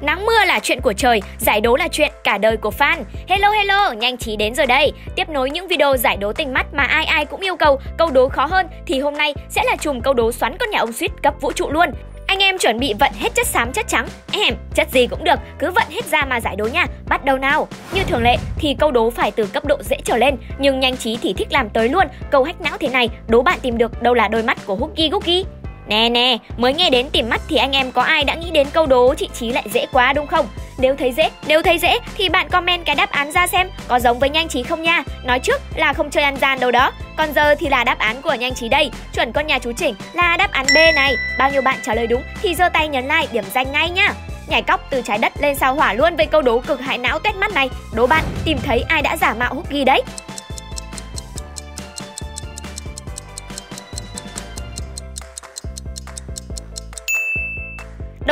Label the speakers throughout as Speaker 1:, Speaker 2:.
Speaker 1: Nắng mưa là chuyện của trời, giải đố là chuyện cả đời của fan. Hello hello, nhanh trí đến rồi đây. Tiếp nối những video giải đố tình mắt mà ai ai cũng yêu cầu, câu đố khó hơn thì hôm nay sẽ là chùm câu đố xoắn con nhà ông suýt cấp vũ trụ luôn. Anh em chuẩn bị vận hết chất xám chất trắng Em, chất gì cũng được, cứ vận hết ra mà giải đố nha Bắt đầu nào Như thường lệ thì câu đố phải từ cấp độ dễ trở lên Nhưng nhanh trí thì thích làm tới luôn Câu hách não thế này, đố bạn tìm được đâu là đôi mắt của Hookie Gookie Nè nè, mới nghe đến tìm mắt thì anh em có ai đã nghĩ đến câu đố chị Trí lại dễ quá đúng không? Nếu thấy dễ, nếu thấy dễ thì bạn comment cái đáp án ra xem có giống với nhanh trí không nha. Nói trước là không chơi ăn gian đâu đó. Còn giờ thì là đáp án của nhanh trí đây. Chuẩn con nhà chú chỉnh là đáp án B này. Bao nhiêu bạn trả lời đúng thì giơ tay nhấn like điểm danh ngay nhá. Nhảy cóc từ trái đất lên sao hỏa luôn với câu đố cực hại não tét mắt này. Đố bạn tìm thấy ai đã giả mạo huggy đấy.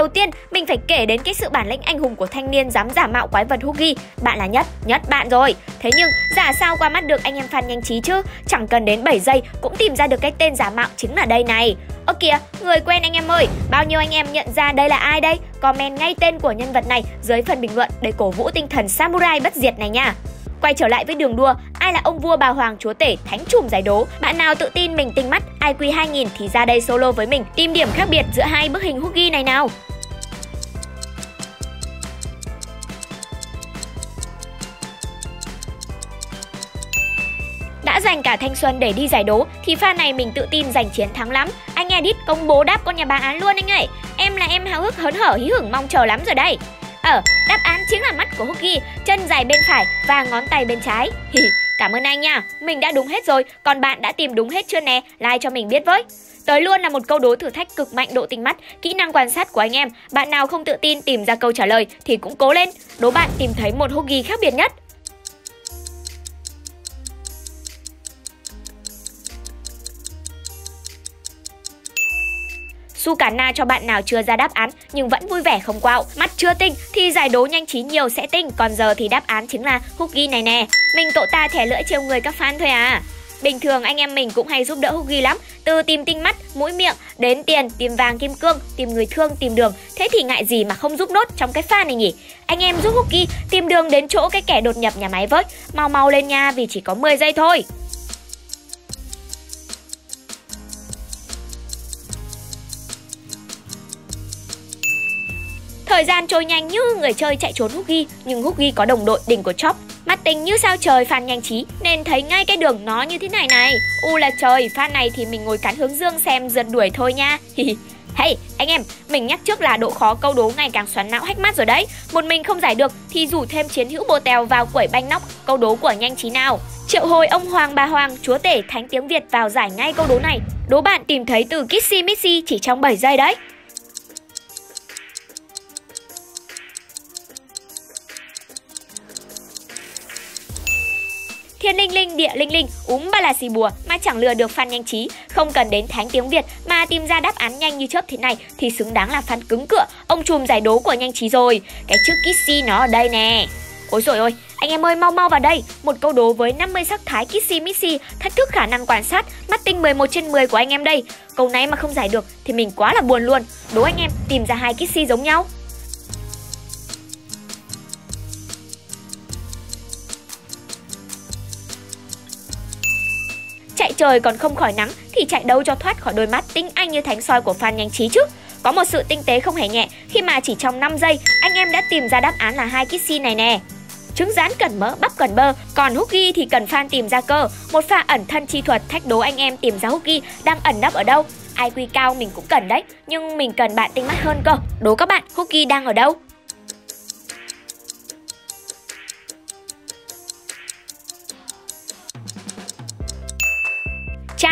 Speaker 1: Đầu tiên, mình phải kể đến cái sự bản lĩnh anh hùng của thanh niên dám giả mạo quái vật Huggy, Bạn là nhất, nhất bạn rồi. Thế nhưng, giả sao qua mắt được anh em fan nhanh trí chứ? Chẳng cần đến 7 giây cũng tìm ra được cái tên giả mạo chính là đây này. Ơ kìa, người quen anh em ơi, bao nhiêu anh em nhận ra đây là ai đây? Comment ngay tên của nhân vật này dưới phần bình luận để cổ vũ tinh thần samurai bất diệt này nha. Quay trở lại với đường đua, ai là ông vua bà hoàng chúa tể thánh trùm giải đố? Bạn nào tự tin mình tinh mắt IQ 2000 thì ra đây solo với mình, tìm điểm khác biệt giữa hai bức hình Huggy này nào. Dành cả thanh xuân để đi giải đố thì pha này mình tự tin giành chiến thắng lắm. Anh edit công bố đáp con nhà bà án luôn anh ơi. Em là em háo hức hớn hở hí hửng mong chờ lắm rồi đây. Ờ, đáp án chính là mắt của Hoogie, chân dài bên phải và ngón tay bên trái. Hì, cảm ơn anh nha, mình đã đúng hết rồi, còn bạn đã tìm đúng hết chưa nè? Like cho mình biết với. Tới luôn là một câu đố thử thách cực mạnh độ tinh mắt, kỹ năng quan sát của anh em. Bạn nào không tự tin tìm ra câu trả lời thì cũng cố lên. Đố bạn tìm thấy một Hoogie khác biệt nhất. Su cả na cho bạn nào chưa ra đáp án nhưng vẫn vui vẻ không quạo. Mắt chưa tinh thì giải đố nhanh trí nhiều sẽ tinh, còn giờ thì đáp án chính là huggy này nè. Mình cậu ta thẻ lưỡi trêu người các fan thôi à. Bình thường anh em mình cũng hay giúp đỡ huggy lắm Từ tìm tinh mắt, mũi miệng, đến tiền, tìm vàng kim cương, tìm người thương, tìm đường Thế thì ngại gì mà không giúp nốt trong cái pha này nhỉ Anh em giúp huggy tìm đường đến chỗ cái kẻ đột nhập nhà máy với Mau mau lên nha vì chỉ có 10 giây thôi Thời gian trôi nhanh như người chơi chạy trốn Huggy, nhưng Huggy có đồng đội đỉnh của Chop. Mắt tình như sao trời fan nhanh trí nên thấy ngay cái đường nó như thế này này. U là trời, fan này thì mình ngồi cắn hướng dương xem rượt đuổi thôi nha. Hey, anh em, mình nhắc trước là độ khó câu đố ngày càng xoắn não hách mắt rồi đấy. Một mình không giải được thì rủ thêm chiến hữu bồ tèo vào quẩy banh nóc câu đố của nhanh trí nào. Triệu hồi ông Hoàng bà Hoàng, chúa tể thánh tiếng Việt vào giải ngay câu đố này. Đố bạn tìm thấy từ Kissy Missy chỉ trong 7 giây đấy. Thiên linh linh địa linh linh, úm ba là xì bùa mà chẳng lừa được fan nhanh trí. Không cần đến thánh tiếng Việt mà tìm ra đáp án nhanh như chớp thế này thì xứng đáng là fan cứng cựa, ông chùm giải đố của nhanh trí rồi. Cái chữ Kissy nó ở đây nè. Ôi rồi ôi, anh em ơi mau mau vào đây Một câu đố với 50 sắc thái Kissy Missy Thách thức khả năng quan sát Mắt tinh 11 trên 10 của anh em đây Câu này mà không giải được thì mình quá là buồn luôn Đố anh em tìm ra hai Kissy giống nhau trời còn không khỏi nắng thì chạy đâu cho thoát khỏi đôi mắt tinh anh như thánh soi của phan nhanh trí chứ. Có một sự tinh tế không hề nhẹ khi mà chỉ trong 5 giây anh em đã tìm ra đáp án là hai kissy này nè. Trứng rán cần mỡ, bắp cần bơ, còn huggy thì cần fan tìm ra cơ. Một pha ẩn thân chi thuật thách đố anh em tìm ra huggy đang ẩn nấp ở đâu. IQ cao mình cũng cần đấy, nhưng mình cần bạn tinh mắt hơn cơ. Đố các bạn, huggy đang ở đâu?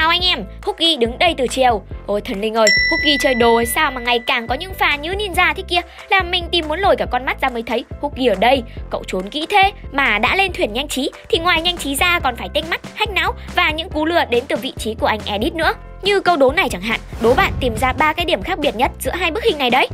Speaker 1: Chào anh em, Hookie đứng đây từ chiều. Ôi thần linh ơi, Hookie chơi đồ hay sao mà ngày càng có những pha như ninja thế kia? Làm mình tìm muốn lồi cả con mắt ra mới thấy Hookie ở đây, cậu trốn kỹ thế Mà đã lên thuyền nhanh trí Thì ngoài nhanh trí ra còn phải tinh mắt, hách não Và những cú lừa đến từ vị trí của anh Edit nữa. Như câu đố này chẳng hạn Đố bạn tìm ra ba cái điểm khác biệt nhất giữa hai bức hình này đấy.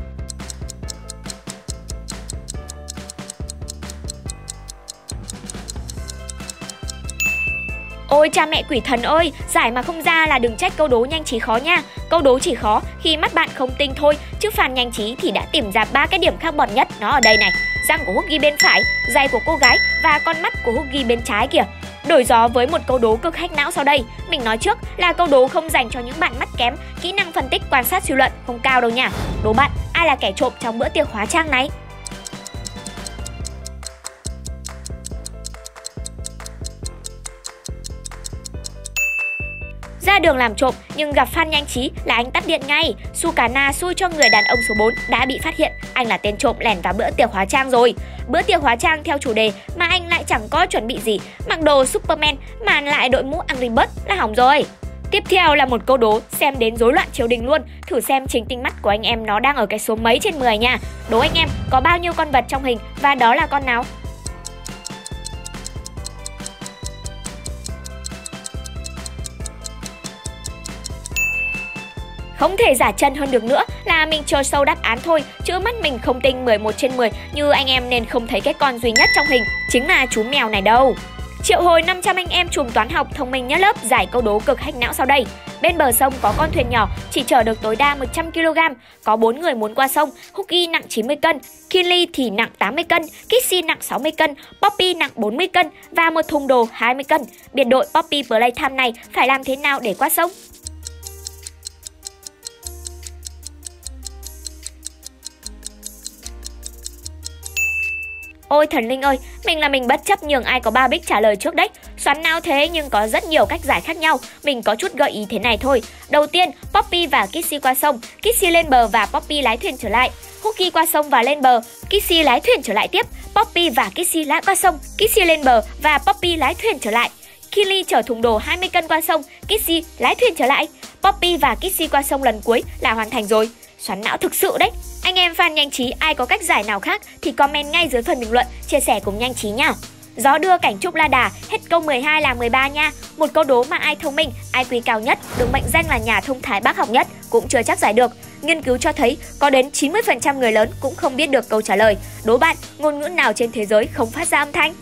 Speaker 1: Ôi cha mẹ quỷ thần ơi, giải mà không ra là đừng trách câu đố nhanh trí khó nha. Câu đố chỉ khó khi mắt bạn không tinh thôi, chứ phàn nhanh trí thì đã tìm ra ba cái điểm khác bọt nhất nó ở đây này. Răng của Huggy bên phải, giày của cô gái và con mắt của Huggy bên trái kìa. Đổi gió với một câu đố cực hack não sau đây. Mình nói trước là câu đố không dành cho những bạn mắt kém, kỹ năng phân tích quan sát suy luận không cao đâu nha. Đố bạn, ai là kẻ trộm trong bữa tiệc hóa trang này? Ra đường làm trộm nhưng gặp Phan Nhanh Trí là anh tắt điện ngay. Sukana xui cho người đàn ông số 4 đã bị phát hiện anh là tên trộm lẻn vào bữa tiệc hóa trang rồi. Bữa tiệc hóa trang theo chủ đề mà anh lại chẳng có chuẩn bị gì, mặc đồ Superman mà lại đội mũ Angry Bird là hỏng rồi. Tiếp theo là một câu đố xem đến rối loạn triều đình luôn Thử xem chính tinh mắt của anh em nó đang ở cái số mấy trên 10 nha Đố anh em có bao nhiêu con vật trong hình và đó là con nào? Không thể giả chân hơn được nữa là mình chờ sâu đáp án thôi Chứ mắt mình không tinh 11 trên 10 như anh em nên không thấy cái con duy nhất trong hình Chính là chú mèo này đâu Triệu hồi 500 anh em chùm toán học thông minh nhất lớp giải câu đố cực hách não sau đây. Bên bờ sông có con thuyền nhỏ chỉ chở được tối đa 100 kg, có 4 người muốn qua sông, Hooky nặng 90 cân, Kinley thì nặng 80 cân, Kissy nặng 60 cân, Poppy nặng 40 cân và một thùng đồ 20 cân. Biệt đội Poppy Playtime này phải làm thế nào để qua sông? Ôi thần linh ơi, mình là mình bất chấp nhường ai có ba bích trả lời trước đấy. Xoắn não thế nhưng có rất nhiều cách giải khác nhau. Mình có chút gợi ý thế này thôi. Đầu tiên, Poppy và Kissy qua sông, Kissy lên bờ và Poppy lái thuyền trở lại. Hooky qua sông và lên bờ, Kissy lái thuyền trở lại tiếp. Poppy và Kissy lại qua sông, Kissy lên bờ và Poppy lái thuyền trở lại. Killy chở thùng đồ 20 cân qua sông, Kissy lái thuyền trở lại. Poppy và Kissy qua sông lần cuối là hoàn thành rồi. Xoắn não thực sự đấy. Anh em fan nhanh trí ai có cách giải nào khác thì comment ngay dưới phần bình luận, chia sẻ cùng nhanh trí nha. Gió đưa cảnh trúc la đà, hết câu 12 là 13 nha. Một câu đố mà ai thông minh, ai quý cao nhất, được mệnh danh là nhà thông thái bác học nhất cũng chưa chắc giải được. Nghiên cứu cho thấy có đến 90% người lớn cũng không biết được câu trả lời. Đố bạn, ngôn ngữ nào trên thế giới không phát ra âm thanh?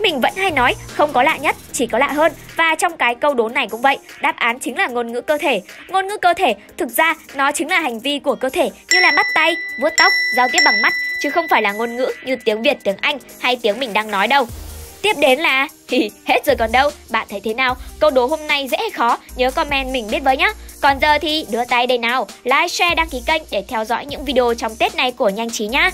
Speaker 1: Mình vẫn hay nói không có lạ nhất, chỉ có lạ hơn. Và trong cái câu đố này cũng vậy, đáp án chính là ngôn ngữ cơ thể. Ngôn ngữ cơ thể, thực ra nó chính là hành vi của cơ thể như là bắt tay, vuốt tóc, giao tiếp bằng mắt Chứ không phải là ngôn ngữ như tiếng Việt, tiếng Anh hay tiếng mình đang nói đâu. Tiếp đến là thì hết rồi còn đâu. Bạn thấy thế nào? Câu đố hôm nay dễ hay khó? Nhớ comment mình biết với nhá. Còn giờ thì đưa tay đây nào. Like, share, đăng ký kênh để theo dõi những video trong Tết này của Nhanh Trí nhá.